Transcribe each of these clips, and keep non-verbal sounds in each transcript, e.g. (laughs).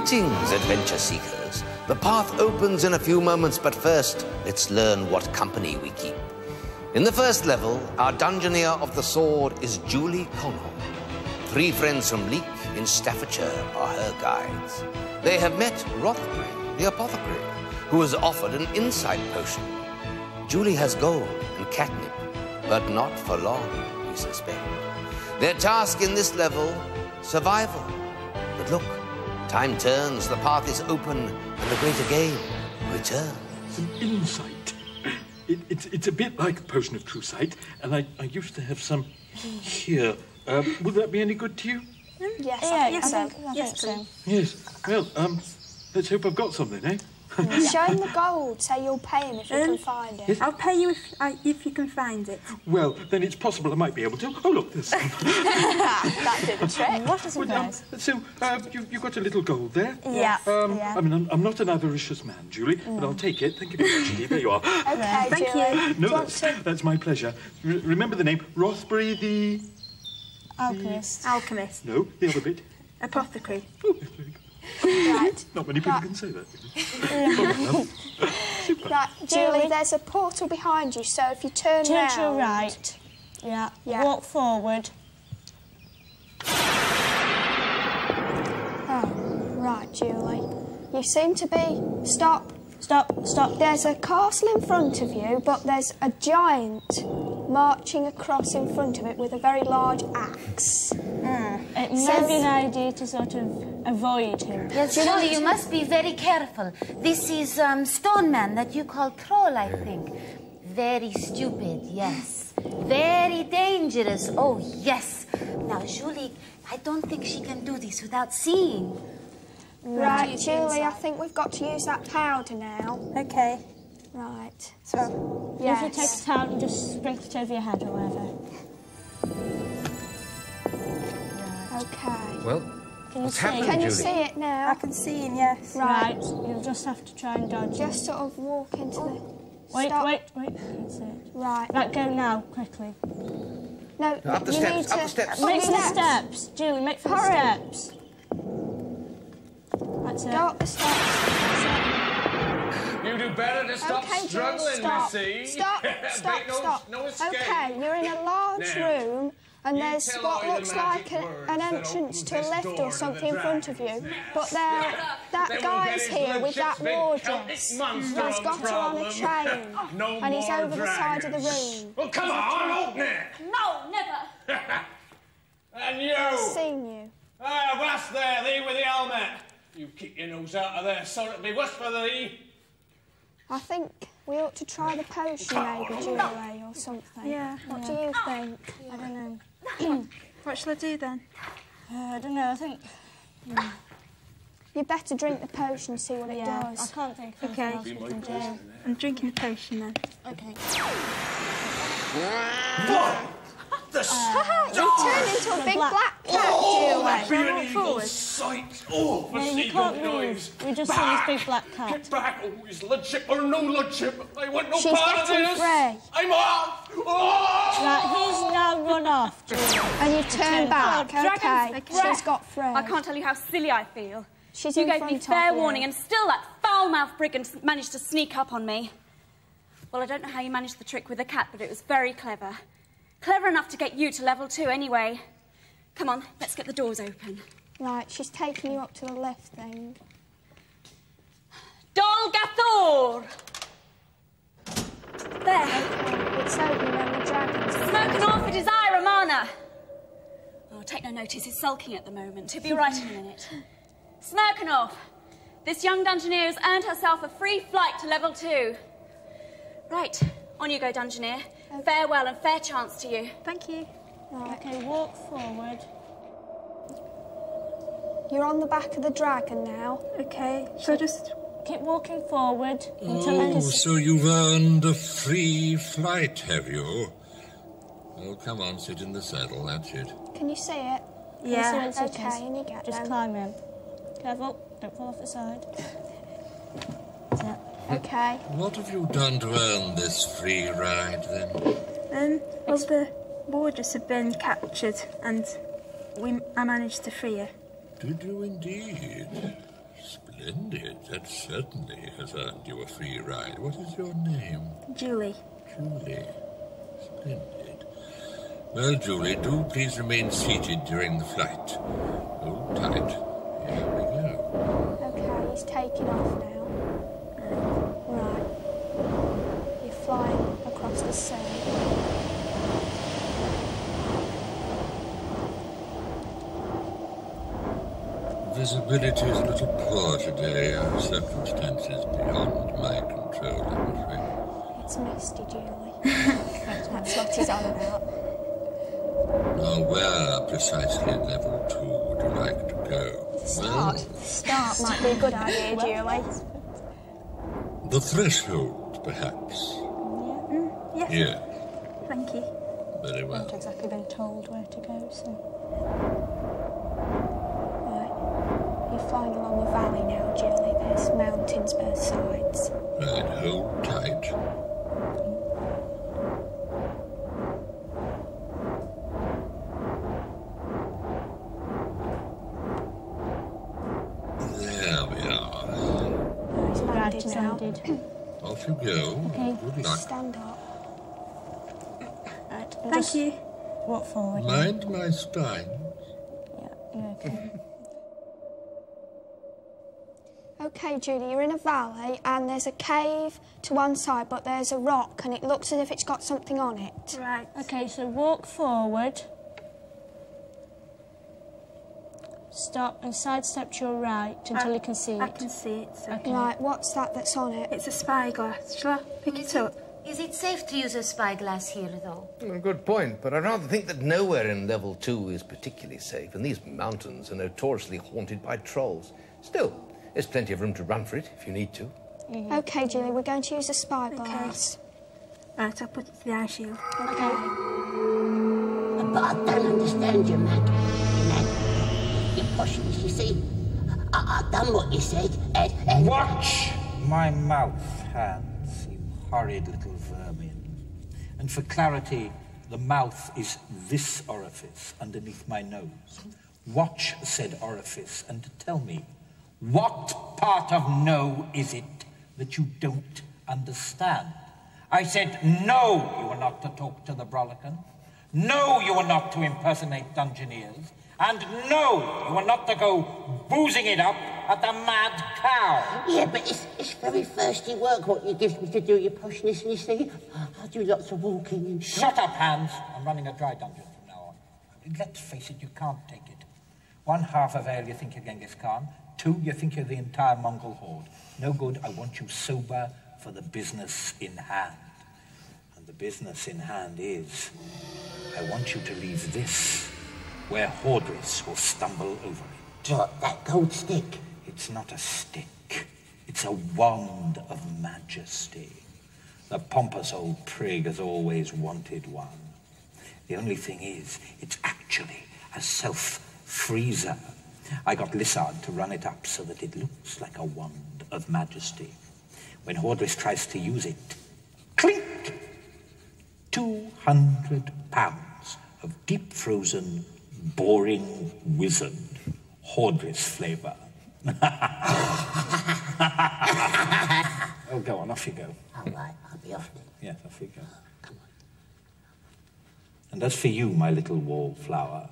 Greetings, adventure seekers. The path opens in a few moments, but first, let's learn what company we keep. In the first level, our Dungeoneer of the Sword is Julie Connell. Three friends from Leek in Staffordshire are her guides. They have met Rothbury, the apothecary, who has offered an insight potion. Julie has gold and catnip, but not for long, we suspect. Their task in this level, survival. But look, time turns, the path is open, and the greater game returns. An insight. It, it's, it's a bit like the potion of true sight, and I, I used to have some here. Um, would that be any good to you? Yes, Yeah, I think so. think, I yes, think so. Yes. Well, um, let's hope I've got something, eh? Show him the gold. Say you'll pay him if you can Um, find it. I'll pay you if, I, if you can find it. Well, then it's possible I might be able to. Oh, look, there's some. (laughs) that did the trick. What a Well, um, so, uh, you, you've got a little gold there? Yeah. Um, yeah. I mean, I'm, I'm not an avaricious man, Julie, but I'll take it. Thank you very much indeed. There you are. (laughs) Okay, Thank Julie. you. No, you that's, to- that's my pleasure. Re- remember the name? Rothbury the... Alchemist. Alchemist. No, the other bit. Apothecary. Oh, yes, very good. Right. (laughs) Not many people Right. can say that. (laughs) really. Right, Julie, there's a portal behind you, so if you turn Turn round... to your right. Yeah. Yeah. Walk forward. Oh, right, Julie. You seem to be... Stop. Stop, stop. There's a castle in front of you, but there's a giant marching across in front of it with a very large axe. It So- may be an idea to sort of avoid him. Yes, Julie, you must be very careful. This is um, Stone Man that you call Troll, I think. Very stupid, yes. Very dangerous, oh, yes. Now, Julie, I don't think she can do this without seeing. Right, Julie, I think we've got to use that powder now. Okay. Right. So, If you take it out and just sprinkle it over your head or whatever. Okay. Well, Can you What's see? happening? Can you Julie. see it now? I can see it, yes. Right. Right. You'll just have to try and dodge it. Just sort of walk into the... Wait, Stop. wait, wait. That's it. Right. Right, go now, quickly. No, Up the you steps, need up to... the steps. Make for the steps. steps. Julie, make for the Hurry. steps. That's it. Go up the steps. You do better to it. stop okay, Julie, struggling, stop. Missy. Stop, (laughs) stop, no, stop. No escape. okay, you're in a large Now, room and there's what looks like a, an entrance to a this left or something in front of you. dragon's But there, that Then we'll guy's here with that lordship's big war Celtic dress. monster He's on got her on a chain. (laughs) No and he's more over the side of the room. Well, come on, open it. No, never. (laughs) And you. Seen you. Ah, what's there, thee with the helmet? You keep your nose out of there, so it'll be whisper thee. I think we ought to try the potion maybe, Julie, or something. Yeah. What do you think? I don't know. (clears throat) What shall I do then? Uh, I don't know. I think. You better drink the potion, and see what it Yeah. I does. can't think of Okay. anything else we can do. I'm drinking the potion then. Okay. You uh, turned into a big black, cat, Julie. Be an evil sight. Oh, for No, you sea can't goat noise. move. We just see this big black cat. Get back, oh, his lordship or oh, no lordship. I want no She's part of getting this. free. I'm off. Oh! Right, he's now run off. Julie. And you turn back, Dragon's okay. breath. She's got free. I can't tell you how silly I feel. She's you in gave front me of fair you. warning, and still that foul-mouthed brigand managed to sneak up on me. Well, I don't know how you managed the trick with the cat, but it was very clever. Clever enough to get you to level two, anyway. Come on, let's get the doors open. Right, she's taking you up to the left thing. Dol Gathor! There. Okay, it's open and the dragon's in Smoking off for desire, Amana. Oh, take no notice. He's sulking at the moment. He'll be right in a (laughs) minute. Smirkenorff, this young Dungeoneer has earned herself a free flight to level two. Right, on you go, Dungeoneer. Farewell and fair chance to you. Thank you. Okay, walk forward. You're on the back of the dragon now. Okay. so just... Keep walking forward until I Oh, can so you've earned a free flight, have you? Well, come on, sit in the saddle, that's it. Can you see it? Yeah. see it Okay, and you get Just them. climb in. Careful, don't fall off the side. (laughs) Okay. What have you done to earn this free ride, then? Um, well, the wardress had been captured and we, I managed to free her. Did you indeed? Splendid. That certainly has earned you a free ride. What is your name? Julie. Julie. Splendid. Well, Julie, do please remain seated during the flight. Hold tight. Here we go. Okay, he's taking off now. Right. You're flying across the sea. Visibility is a little poor today. Our circumstances beyond my control, I'm afraid. It's misty, Julie. (laughs) That's what he's on about. Now, where precisely at level two would you like to go? Start. Start might be a good idea, Julie. The threshold, perhaps. Yeah. Mm, yes. Here. Thank you. Very well. Not exactly been told where to go, so. Right. You're flying along the valley now, Julie. There's mountains both sides. Right, hold tight. Thank just you. walk forward. Mind my spine. Yeah, yeah, okay. (laughs) Okay, Julie, you're in a valley and there's a cave to one side, but there's a rock and it looks as if it's got something on it. Right. Okay, so walk forward. Stop and sidestep to your right until I- you can see I it. I can see it. So. Okay. Right, what's that that's on it? It's a spyglass. Shall I pick Is it up? Is it safe to use a spyglass here, though? A good point, but I rather think that nowhere in level two is particularly safe, and these mountains are notoriously haunted by trolls. Still, there's plenty of room to run for it if you need to. Mm-hmm. Okay, Julie, we're going to use a spyglass. Right, I'll put it to the eye shield. But I don't understand you, Mac. You Mac. You're poshness, you see. I, I done what you said, and, and Watch my mouth, Hands, you horrid little vermin. And for clarity, the mouth is this orifice underneath my nose. Watch said orifice and tell me, what part of no is it that you don't understand? I said, no, you are not to talk to the Brollachan. No, you are not to impersonate Dungeoneers. And no, you are not to go boozing it up at the Mad Cow. yeah, but it's, it's very thirsty work what you give me to do your poshness, and you see, I do lots of walking and Shut up, Hands. I'm running a dry dungeon from now on. Let's face it, you can't take it. One half of ale, you think you're Genghis Khan. Two, you think you're the entire Mongol horde. No good. I want you sober for the business in hand. And the business in hand is I want you to leave this where Hordriss will stumble over it. What, that gold stick? It's not a stick. It's a wand of majesty. The pompous old prig has always wanted one. The only thing is, it's actually a self-freezer. I got Lissard to run it up so that it looks like a wand of majesty. When Hordriss tries to use it, clink! 200 pounds of deep-frozen, boring wizard. Hordriss flavor. oh, go on, off you go. All right, I'll be off then. Yes, off you go. Come on. And as for you, my little wallflower,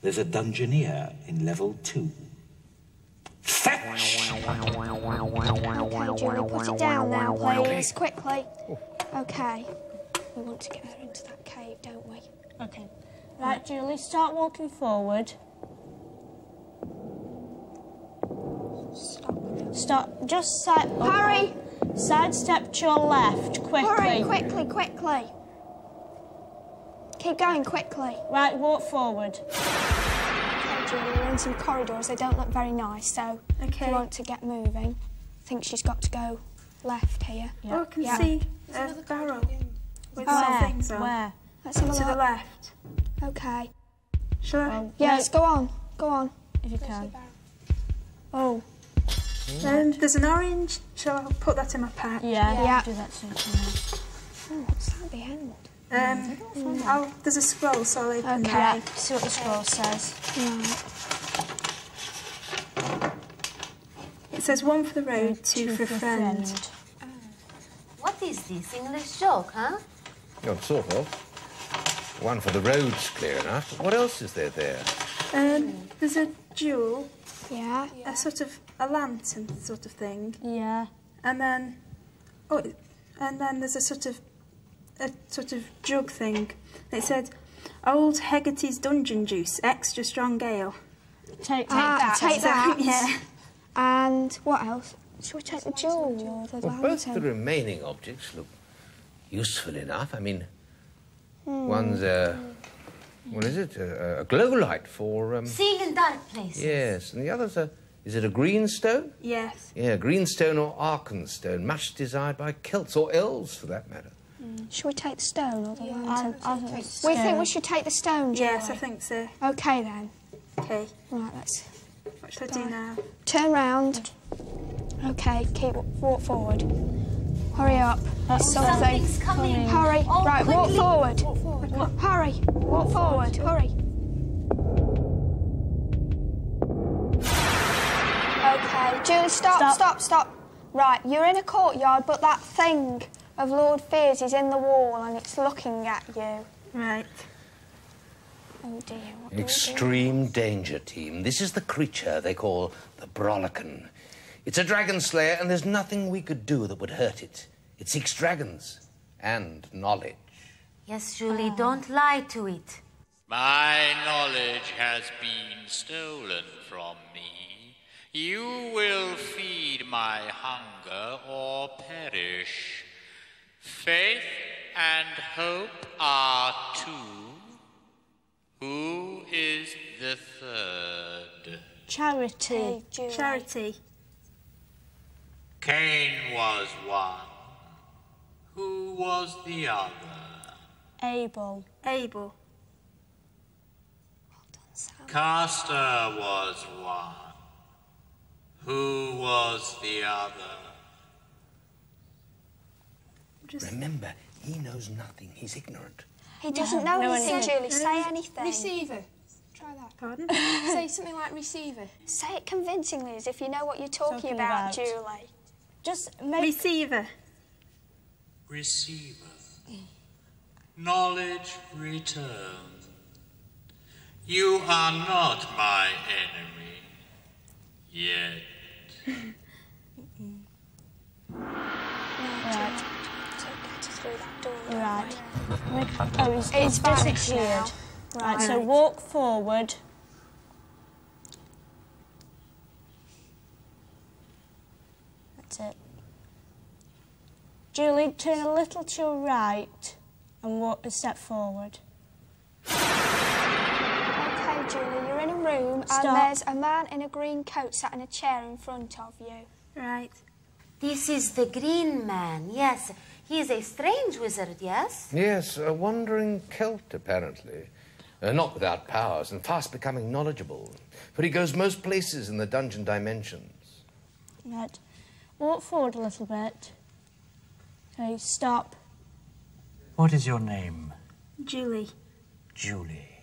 there's a dungeoneer in level two. Fetch! Okay, Julie, put it down now, please, quickly. Okay. We want to get her into that cave, don't we? Okay. Right, Julie, start walking forward. Stop. Stop. Just side. Hurry! Sidestep to your left, quickly. Hurry, quickly, quickly. Keep going quickly. Right, walk forward. Okay, Julie, we're in some corridors. They don't look very nice, so if you want to get moving, I think she's got to go left here. Oh, I can Yeah. see a barrel with Oh. some Where? things on. Where? Let's have a To the left. Okay. Sure. I? Oh, Yes, go on. Go on. if you can. Oh, Um, there's an orange. Shall I put that in my pack? Yeah, Yeah. do that so you can know. oh what's that behind? Um, I'll, there's a scroll, so I'll open Okay. that. See what the scroll says. Right. It says one for the road, two, for a friend. What is this English joke, huh? Well, sort of. One for the road's clear enough. What else is there there? Um, there's a jewel, Yeah. a sort of a lantern sort of thing, Yeah. and then oh, and then there's a sort of a sort of jug thing. It said, "Old Hegarty's Dungeon Juice, extra strong ale." Take, take Ah, that. take that. Yeah. And what else? Should we take the jewel or the Well, both the remaining objects look useful enough. I mean, one's a. What is it? A, a glow light for. Um, Seeing in dark places. yes, and the other's a. Is it a greenstone? Yes. Yeah, greenstone or arkenstone, much desired by Celts or elves for that matter. Should we take the stone or the I, lantern? I think we think we should take the stone, Julie. Yes, I think so. Okay then. Okay. Right, let's What should I do now? turn round. Okay, keep walk forward. Hurry up. That's something. Something's coming. Hurry. Oh, right, walk quickly. forward. Hurry. Walk forward. Hurry. Okay, Julie, stop, Stop. stop, stop, Right, you're in a courtyard, but that thing of Lord Fears is in the wall and it's looking at you. Right. Oh dear, what do we do? Extreme danger, team. This is the creature they call the Brollachan. It's a dragon slayer, and there's nothing we could do that would hurt it. It seeks dragons and knowledge. Yes, Julie, don't lie to it. My knowledge has been stolen from me. You will feed my hunger or perish. Faith and hope are two. Who is the third? Charity. Hey, Charity. Cain was one. Who was the other? Abel. Abel. Castor was one. Who was the other? Remember, he knows nothing. He's ignorant. He doesn't know No, anything, no. Julie. Say anything. Receiver. Try that. Pardon? (laughs) Say something like receiver. Say it convincingly as if you know what you're talking, Talking about, about. Julie. Just make Receiver. Receiver. Knowledge return. You are not my enemy. Yet. Right. So get us through that door. Right. Oh, it's, It's it's vanished disappeared. Right, so walk forward. That's it. Julie, turn a little to your right and walk a step forward. Okay, Julie, you're in a room and there's a man in a green coat sat in a chair in front of you. Right. This is the Green Man, yes. He is a strange wizard, yes? Yes, a wandering Celt, apparently. Uh, not without powers and fast becoming knowledgeable. For he goes most places in the dungeon dimensions. Right. Walk forward a little bit. Okay, stop. What is your name? Julie. Julie.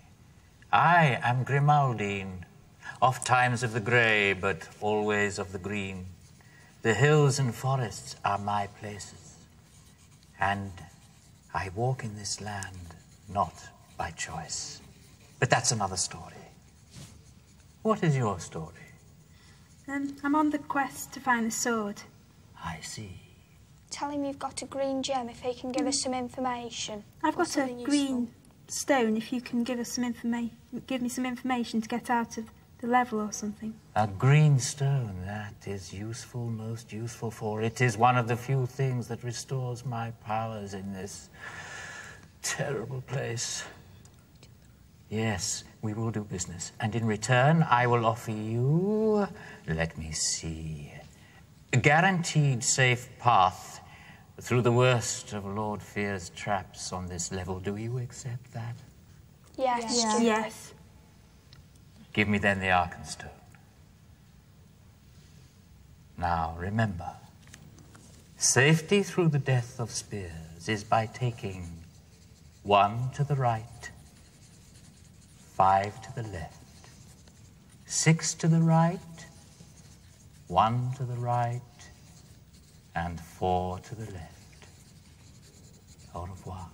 I am Grimaldine. Oft times of the grey, but always of the green. The hills and forests are my places. And I walk in this land not by choice. But that's another story. What is your story? Um, I'm on the quest to find the sword. I see. Tell him you've got a green gem if he can give us mm. some information. I've got a something green stone. If you can give us some information, give me some information to get out of the level or something. A green stone, that is useful, most useful, for it is one of the few things that restores my powers in this terrible place. Yes, we will do business. And in return, I will offer you, let me see, a guaranteed safe path through the worst of Lord Fear's traps on this level. Do you accept that? Yes, Yeah. Julie. Yes. Give me then the Arkenstone. Now remember, safety through the death of spears is by taking one to the right, five to the left, six to the right, one to the right, and four to the left. Au revoir.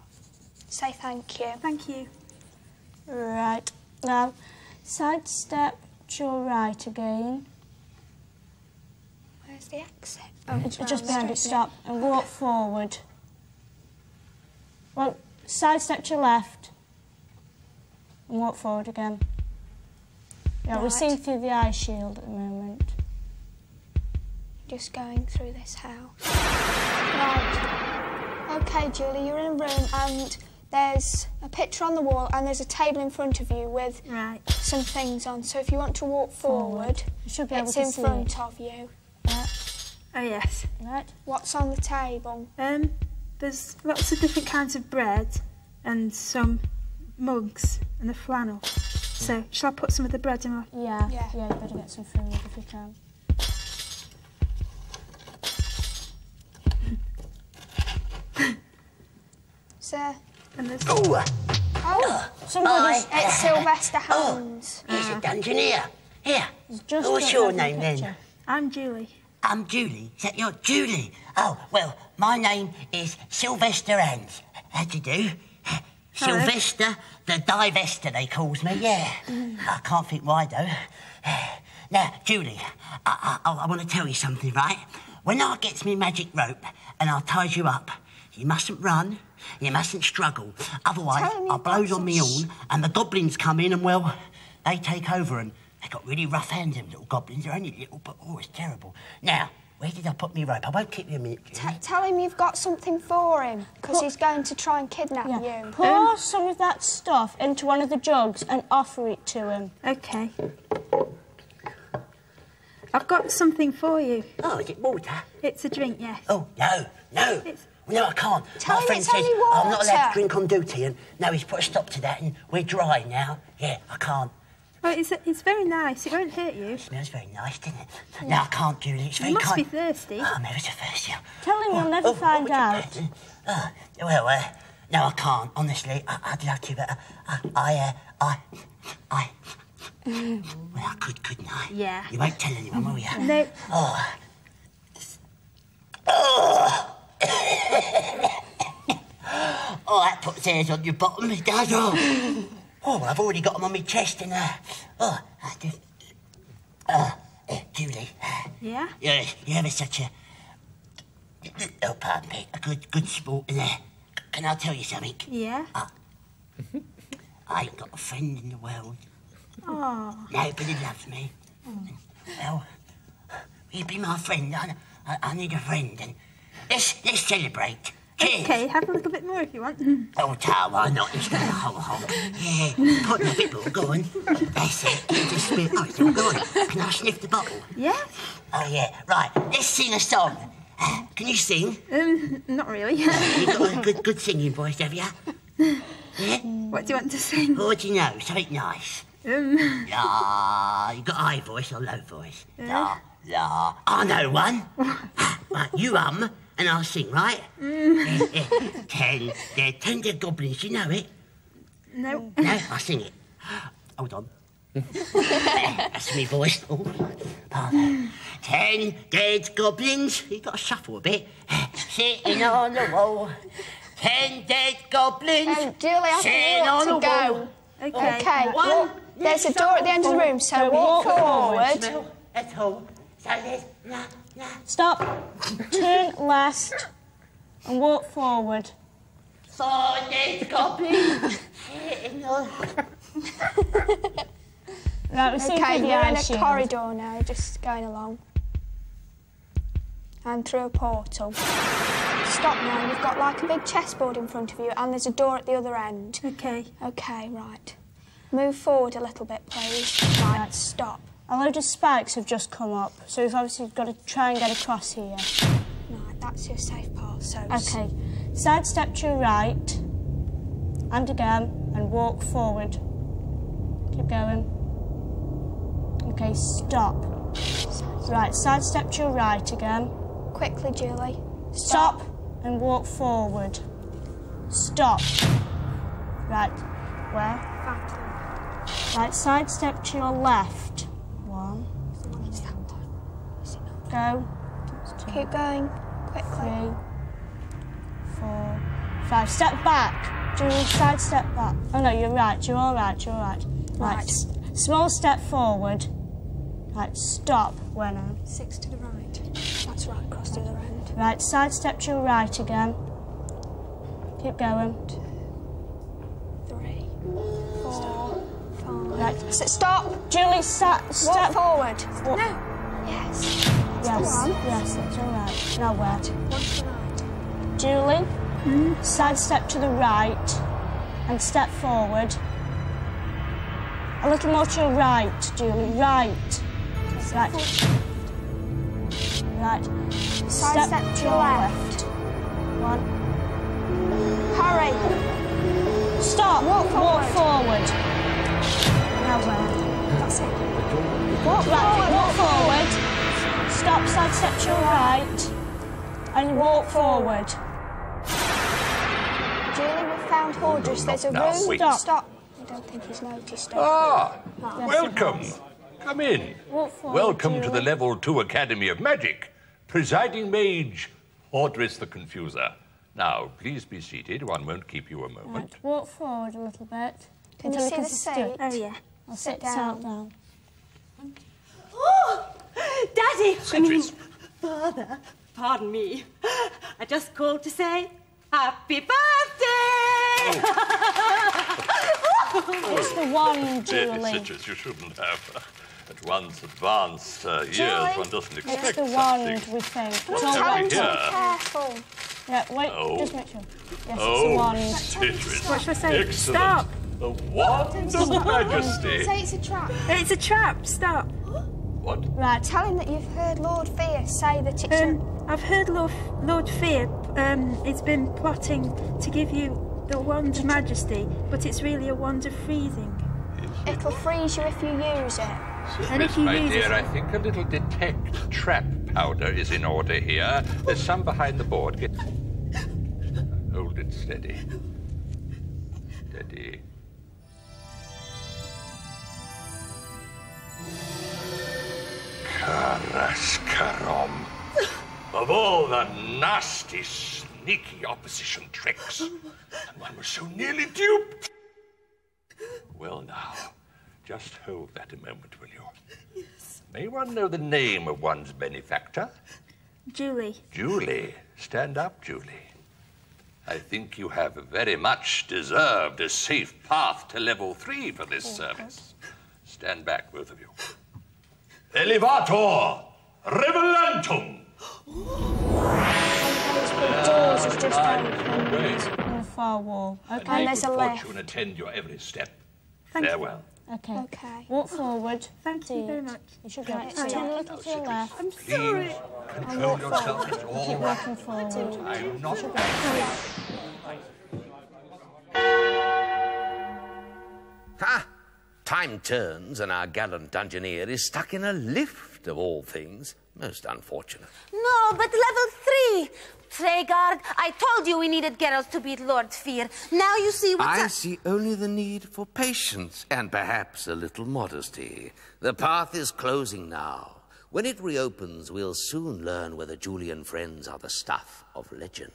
Say thank you. Thank you. Right. Now, sidestep to your right again. Where's the exit? Oh, it's round just behind it. straight, Stop and walk forward. Well, sidestep to your left and walk forward again. Yeah, we're seeing through the eye shield at the moment. Just going through this house. Right. Okay, Julie, you're in a room and there's a picture on the wall and there's a table in front of you with right. some things on. So if you want to walk forward, You should be able it's to in see front it. of you. Oh yes. Right. What's on the table? Um, there's lots of different kinds of bread and some mugs and a flannel. So shall I put some of the bread in my? Yeah, Yeah. yeah, you better get some food if you can. Sir. And there's. Oh, Oh, oh. somebody's- It's uh, Sylvester Oh. Holmes. he's a dungeoneer. Here. Just What's your that name then? I'm Julie. I'm Julie. Is that your Julie? Oh, well, my name is Sylvester Hands. How do you do? (laughs) Hello. Sylvester the Divester, they calls me, yeah. Mm. I can't think why, though. Now, Julie, I, I, I want to tell you something, right? When I gets me magic rope and I ties you up, you mustn't run, you mustn't struggle. Otherwise, Tell I blows about on me some horn and the goblins come in and, well, they take over and they got really rough hands, them little goblins. They're only little, but oh, it's terrible. Now, where did I put me rope? I won't keep you a minute, T- tell him you've got something for him because he's going to try and kidnap Yeah. you. Pour some of that stuff into one of the jugs and offer it to him. Okay. I've got something for you. Oh, is it water? It's a drink, yes. Oh, no, no. It's- No, I can't. Tell My friend says I'm not allowed to drink on duty, and no, he's put a stop to that, and we're dry now. Yeah, I can't. Well, it's, it's very nice. It won't hurt you. It smells very nice, doesn't it? No, I can't, Julie. It's very You must kind. be thirsty. Oh, I'm ever so thirsty. Tell him you'll never oh, find would you- out. Oh, well, uh, no, I can't. Honestly, I, I'd love to, but uh, I, I, uh, I, I. Well, I could, couldn't I? Yeah. You won't tell anyone, will you? No. Oh. Oh. That puts hairs on your bottom, it does. Oh, (gasps) oh well, I've already got them on my chest, and uh, oh, I just... Uh, uh, Julie, Yeah? you're, you're ever such a. Oh, pardon me, a good, good sport in there. Can I tell you something? Yeah? I ain't got a friend in the world. Oh. Nobody loves me. Well, will you be my friend? I, I, I need a friend, and let's let's celebrate. Okay, have a little bit more if you want. Oh, Tar, why not? It's got a whole hole. Yeah, put the a bit more. Go. That's it. You just spit. Oh, it's all gone. Can I sniff the bottle? Yeah? Oh, yeah. Right. Let's sing a song. Can you sing? Um, not really. You've got a good, good singing voice, have you? Yeah? what do you want to sing? What do you know? Something nice. Um, La. You got high voice or low voice? La. La. I know one. right, you um, and I'll sing, right? Mm. Yeah, yeah. Ten, they're ten dead goblins. You know it? no. No, I'll sing it. Hold on. That's me voice. Oh, pardon. Ten dead goblins. You've got to shuffle a bit. Sitting on the wall. Ten dead goblins. Um, Julie, I sitting think you on ought the to wall. go. Okay. Okay, One, well, there's a door at the end of the room, so So walk walk forward. Smell, That's all. So there's nah, nah. Stop. Turn left and walk forward. Four dead goblins. sitting on. Right, we're Okay, you're in a corridor now, just going along. And through a portal. Stop now, you've got like a big chessboard in front of you and there's a door at the other end. Okay. Okay, right. Move forward a little bit, please. Right, stop. A load of spikes have just come up, so we've obviously got to try and get across here. Right, that's your safe path, so... Okay, sidestep to your right, and again, and walk forward. Keep going. Okay, stop. Right, sidestep to your right again. Quickly, Julie. Stop and walk forward. Stop. Right, where? Right, sidestep to your left. One. Is that one? Is it not? Go. Keep going. Quickly. Three, four, five. Step back. Julie, side step back. Oh no, you're right. You're all right. You're all right. Right. Right. Small step forward. Right. Stop. Where now? Six to the right. That's right, across the other end. Right. Side step to your right again. Keep going. Three, four, five. Right. Stop. Julie, Walk step forward. Wa- No. Yes. Yes. Yes. That's all right. Now to. Julie, hmm? side step to the right and step forward. A little more to your right, Julie. Right. Right. Right. Side step to your your left. One. Hurry. Stop. Walk Walk forward. forward. Now where? That's it. Walk right. Walk forward. Stop. Side step to your right and walk forward. Julie, we've found Hordriss. There's a Now, room. wait. Stop. Stop. I don't think he's noticed. it. Ah, Yes, welcome. Come in. Walk forward, Welcome to the Level 2 Academy of Magic. Presiding Mage, Hordriss the Confuser. Now, please be seated. One won't keep you a moment. Right. Walk forward a little bit. Can you until see can the sit. seat? Oh, yeah. I'll Sit sit down. down. Oh, Daddy! I mean, Father, pardon me. I just called to say happy birthday! (laughs) It's the one, Really, Julie. Sidriss, you shouldn't have. At one's advanced uh, years, Julie, one doesn't It's expect the such wand, things. we think. What's all happening here? Careful. Yeah, wait, Oh. just make sure. Yes, it's the Oh, wand. Sidriss. What should I say? Excellent. Stop. The wand of majesty. Say it's a trap. It's a trap. Stop. What? Right, Tell him that you've heard Lord Fear say that it's Um, I've heard Lord, Lord Fear um, has been plotting to give you the wand of majesty, but it's really a wand of freezing. a, it'll freeze you if you use it. And if Sidriss, you my use dear, it- I think a little detect trap powder is in order here. There's some behind the board. Get... Hold it steady. Steady. Karaskarom. Of all the nasty, sneaky opposition tricks, and one was so nearly duped. Well, now, just hold that a moment, will you? Yes. May one know the name of one's benefactor? Julie. Julie. Stand up, Julie. I think you have very much deserved a safe path to level three for this service. Stand back, both of you. Elevator! Revelantum! those big doors is just open Wait. on the far wall. And Okay. may there's a lift. fortune attend your every step. Thank you. Farewell. Okay. Okay. Walk forward. Thank you very much. You should go. It's Turn a all- little to your left. I'm Please sorry. control yourself. It's all Keep right. walking forward. I'm not. Ha! Time turns and our gallant dungeoneer is stuck in a lift of all things. Most unfortunate. No, but level three. Treguard, I told you we needed Geralt to beat Lord Fear. Now you see what's I see only the need for patience and perhaps a little modesty. The path is closing now. When it reopens, we'll soon learn whether Julian friends are the stuff of legend.